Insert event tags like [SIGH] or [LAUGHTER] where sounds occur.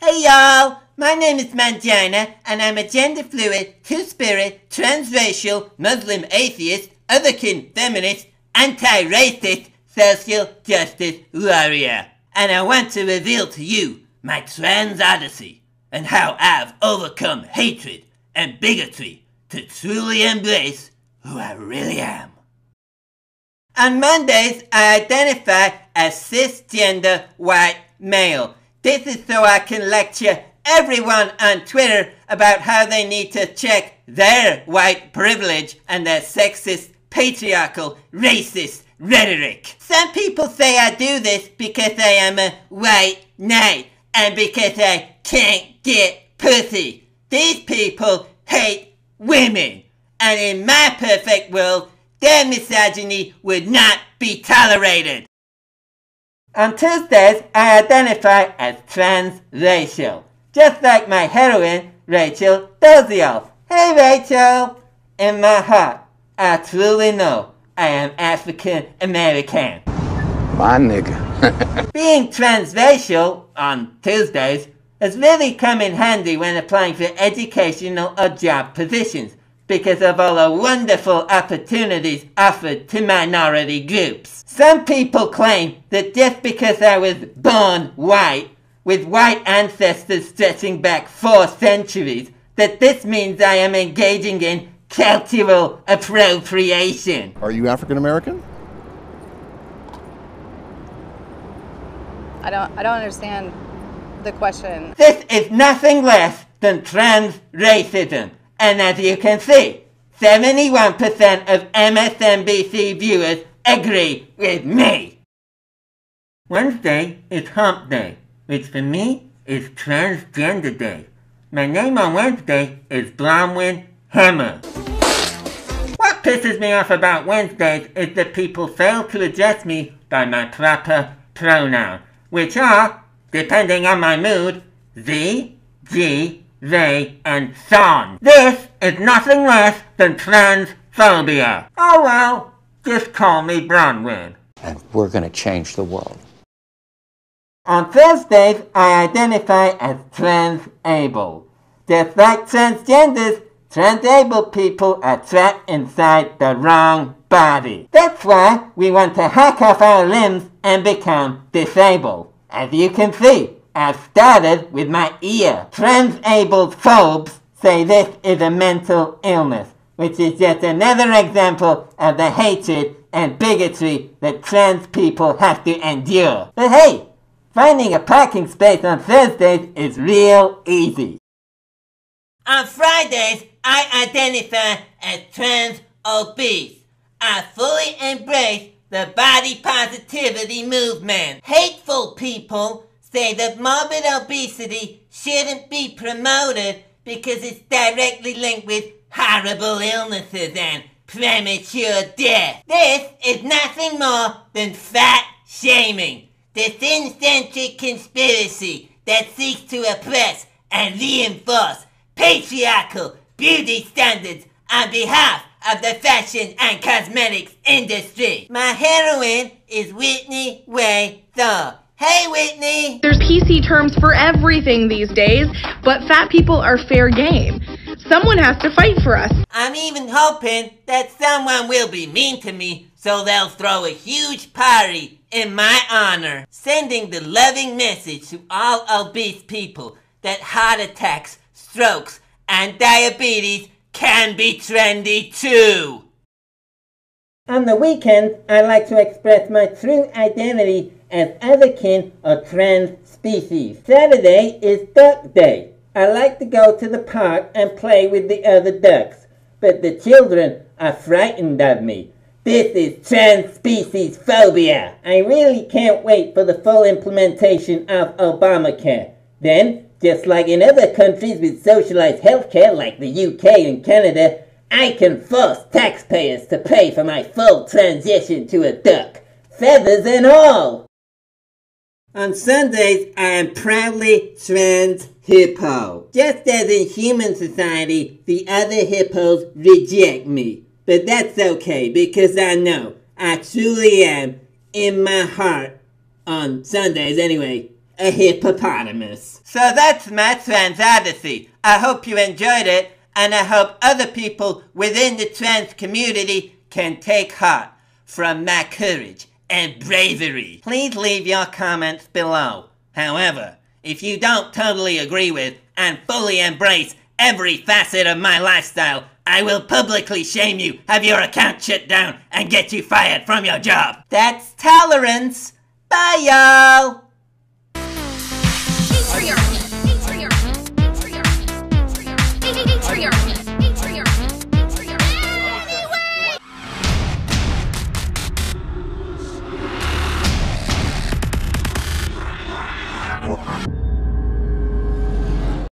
Hey y'all, my name is Mangina, and I'm a gender fluid, two spirit, transracial, Muslim atheist, otherkin feminist, anti racist, social justice warrior. And I want to reveal to you my trans odyssey and how I've overcome hatred and bigotry to truly embrace who I really am. On Mondays, I identify as cisgender white male. This is so I can lecture everyone on Twitter about how they need to check their white privilege and their sexist, patriarchal, racist rhetoric. Some people say I do this because I am a white knight and because I can't get pussy. These people hate women. And in my perfect world, their misogyny would not be tolerated. On Tuesdays, I identify as transracial, just like my heroine, Rachel Dolezal. Hey Rachel! In my heart, I truly know I am African American. My nigga. [LAUGHS] Being transracial on Tuesdays has really come in handy when applying for educational or job positions because of all the wonderful opportunities offered to minority groups. Some people claim that just because I was born white, with white ancestors stretching back four centuries, that this means I am engaging in cultural appropriation. Are you African American? I don't I don't understand the question. This is nothing less than trans racism. And as you can see, 71% of MSNBC viewers agree with me. Wednesday is hump day, which for me is transgender day. My name on Wednesday is Bronwyn Hammer. What pisses me off about Wednesdays is that people fail to address me by my proper pronoun, which are, depending on my mood, Z, G, they, and son. This is nothing less than transphobia. Oh well, just call me Bronwyn. And we're gonna change the world. On Thursdays, I identify as trans-able. Just like transgenders, trans-able people are trapped inside the wrong body. That's why we want to hack off our limbs and become disabled. As you can see, I started with my ear. Trans-abled phobes say this is a mental illness, which is just another example of the hatred and bigotry that trans people have to endure. But hey, finding a parking space on Thursdays is real easy. On Fridays, I identify as trans obese. I fully embrace the body positivity movement. Hateful people say that morbid obesity shouldn't be promoted because it's directly linked with horrible illnesses and premature death. This is nothing more than fat shaming, the thin-centric conspiracy that seeks to oppress and reinforce patriarchal beauty standards on behalf of the fashion and cosmetics industry. My heroine is Whitney Way Thore. Hey, Whitney! There's PC terms for everything these days, but fat people are fair game. Someone has to fight for us. I'm even hoping that someone will be mean to me so they'll throw a huge party in my honor, sending the loving message to all obese people that heart attacks, strokes, and diabetes can be trendy too. On the weekends, I like to express my true identity as otherkin or trans species. Saturday is duck day. I like to go to the park and play with the other ducks, but the children are frightened of me. This is trans species phobia. I really can't wait for the full implementation of Obamacare. Then, just like in other countries with socialized healthcare like the UK and Canada, I can force taxpayers to pay for my full transition to a duck, feathers and all. On Sundays, I am proudly trans hippo. Just as in human society, the other hippos reject me. But that's okay because I know I truly am, in my heart, on Sundays anyway, a hippopotamus. So that's my trans odyssey. I hope you enjoyed it, and I hope other people within the trans community can take heart from my courage and bravery. Please leave your comments below. However, if you don't totally agree with and fully embrace every facet of my lifestyle, I will publicly shame you, have your account shut down, and get you fired from your job. That's tolerance. Bye, y'all.